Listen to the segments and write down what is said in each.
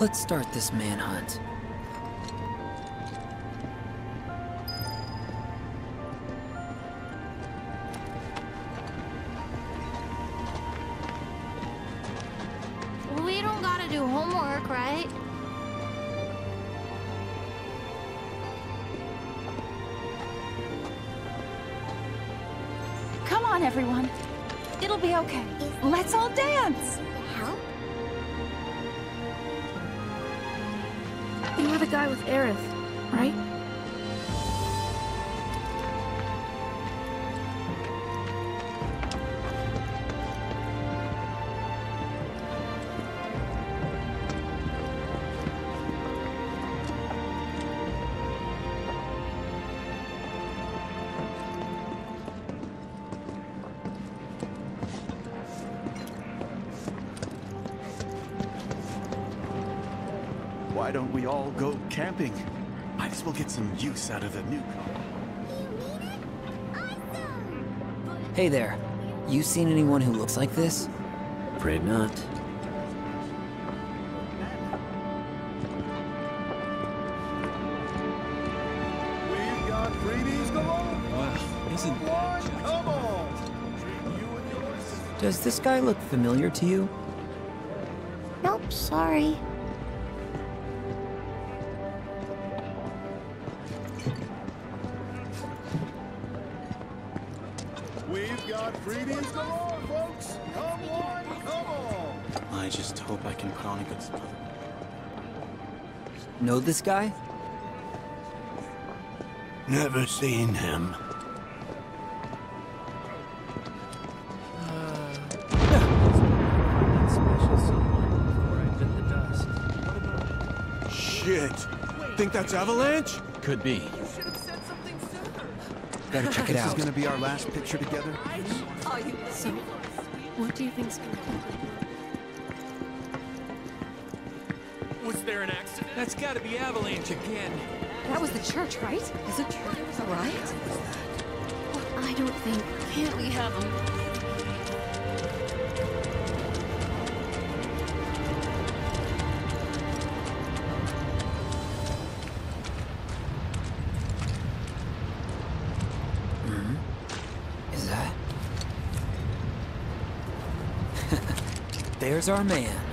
Let's start this manhunt. We don't gotta do homework, right? Come on, everyone. It'll be okay. Let's all dance. You're the guy with Aerith, right? Camping? Might as well get some use out of the new car. Hey there. You seen anyone who looks like this? Afraid not. We've got freebies galore. Wow, isn't that just... come on. Treat you and yours. Does this guy look familiar to you? Nope, sorry. We've got freebies galore, folks. Come on, come on. I just hope I can put on a good spot. Know this guy? Never seen him. Uh, Shit. Think that's Avalanche? Could be. Better check it This is gonna be our last picture together? So, what do you think's gonna happen? Was there an accident? That's gotta be Avalanche again. That was the church, right? Is it true there was a riot? I don't think. Can't we have him? There's our man.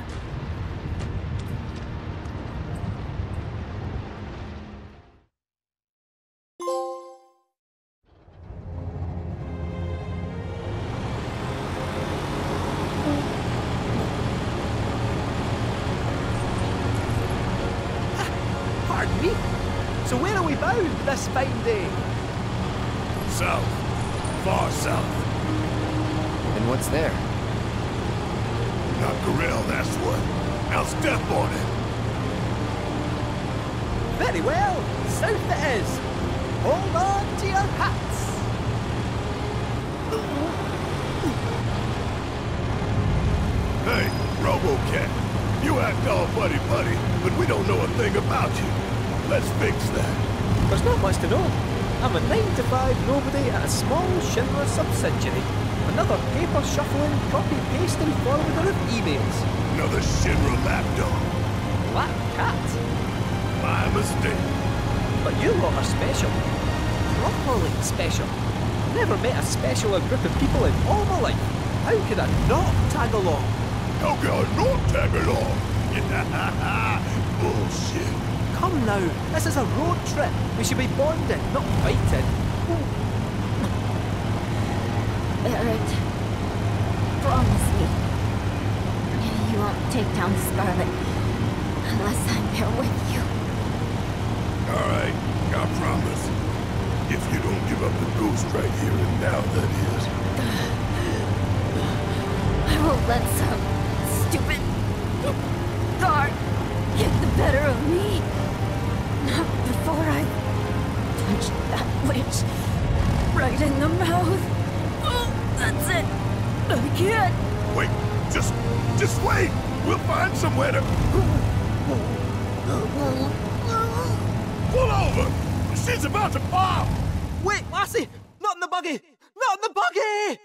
Not much to know. I'm a 9 to 5 nobody at a small Shinra subsidiary. Another paper shuffling, copy pasting forwarder of emails. Another Shinra lapdog. Black cat. My mistake. But you lot are special. Properly special. Never met a specialer group of people in all my life. How could I not tag along? How can I not tag along? Bullshit. Oh, Come now, this is a road trip. We should be bonding, not fighting. Barret, promise me. You won't take down Scarlet unless I'm there with you. All right, I promise. If you don't give up the ghost right here and now, that is. I won't let some stupid guard get the better of me. That right in the mouth. Oh, that's it. I can't. Wait, just, just wait. We'll find somewhere to pull over. She's about to pop. Wait, Lassie! Not in the buggy! Not in the buggy!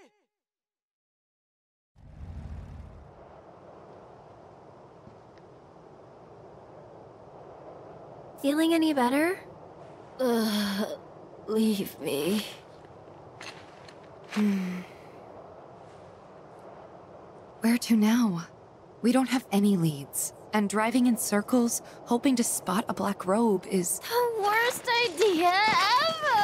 Feeling any better? Ugh, leave me. Hmm. Where to now? We don't have any leads. And driving in circles, hoping to spot a black robe is. The worst idea ever!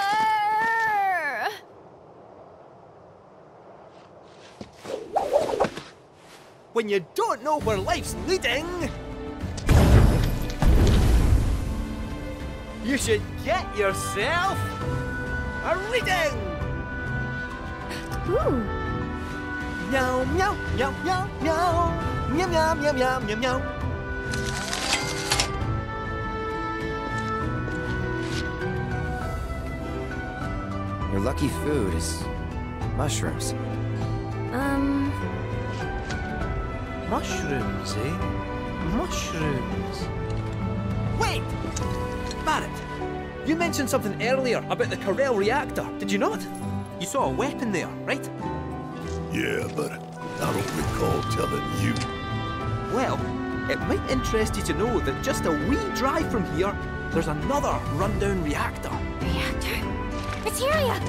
When you don't know where life's leading, you should get yourself a reading. Ooh, Meow meow meow meow meow meow meow meow meow meow meow. Your lucky food is mushrooms. um, Mushrooms, eh? Mushrooms. Wait! Barret, you mentioned something earlier about the Corel reactor, did you not? You saw a weapon there, right? Yeah, but I don't recall telling you. Well, it might interest you to know that just a wee drive from here, there's another rundown reactor. reactor? Materia!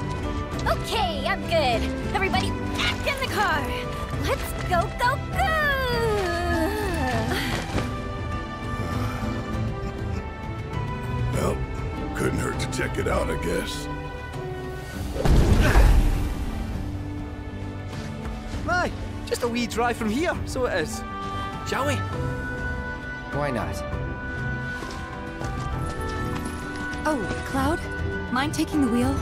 Okay, I'm good. Everybody back in the car. Let's go, go, go! Couldn't hurt to check it out, I guess. Aye, just a wee drive from here, so it is. Shall we? Why not? Oh, Cloud? Mind taking the wheel?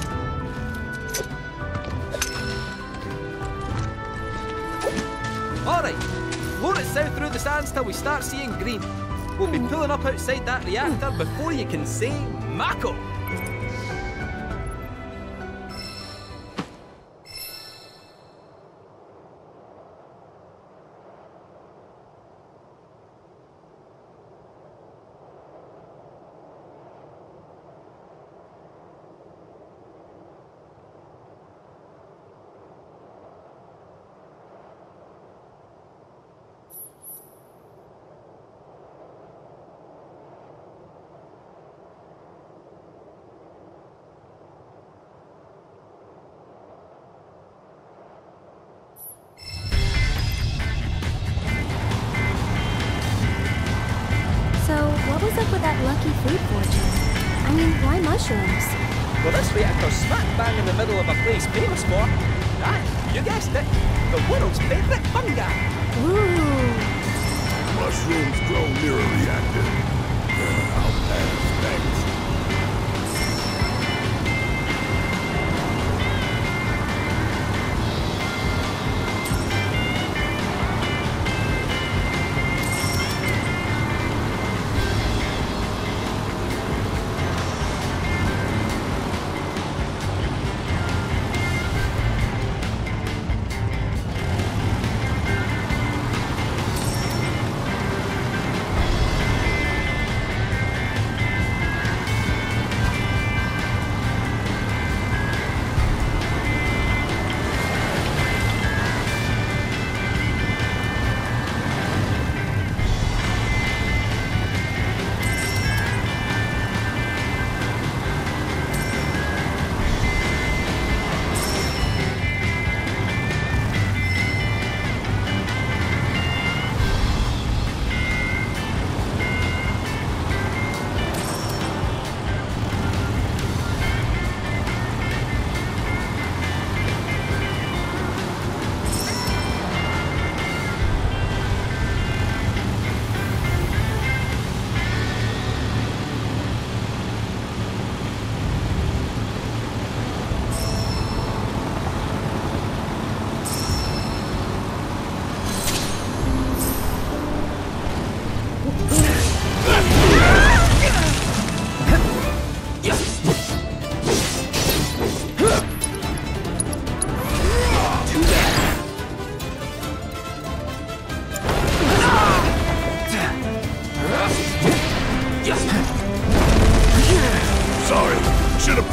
Alright, float it south through the sands till we start seeing green. We'll be hmm. pulling up outside that reactor before you can say Mako. That lucky food fortune? I mean, why mushrooms? Well, this reactor's smack bang in the middle of a place famous for, ah, you guessed it, the world's favourite fungi. Ooh, Mushrooms grow near a reactor. I'll pass,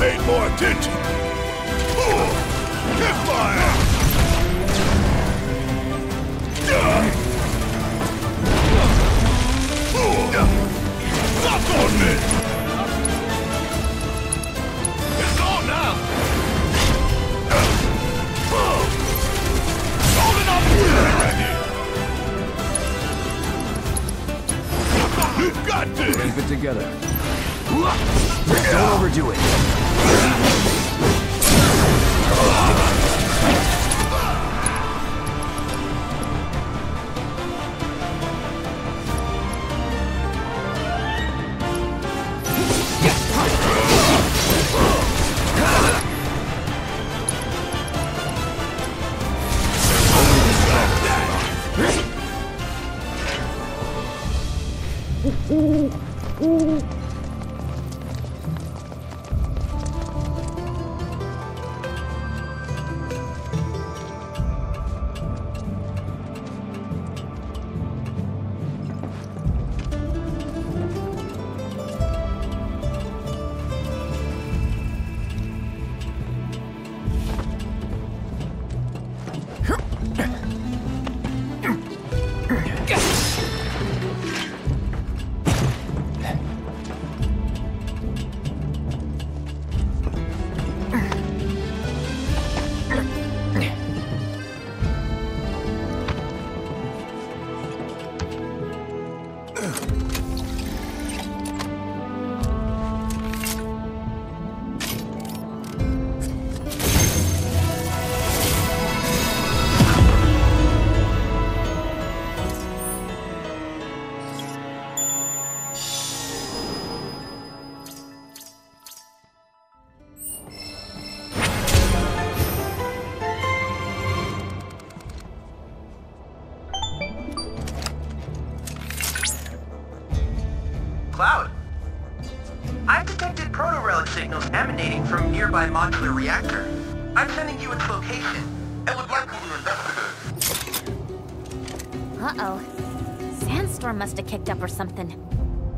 paid more attention. Hipfire! Fuck on me! It's on now! Holding up! here. You got this! Keep it together. Don't overdo it. Cloud. Something.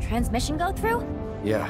Transmission go through? Yeah.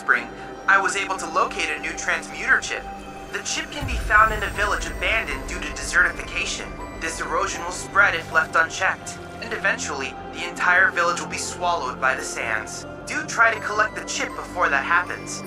From I was able to locate a new transmuter chip. The chip can be found in a village abandoned due to desertification. This erosion will spread if left unchecked, and eventually, the entire village will be swallowed by the sands. Do try to collect the chip before that happens.